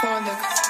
Corner.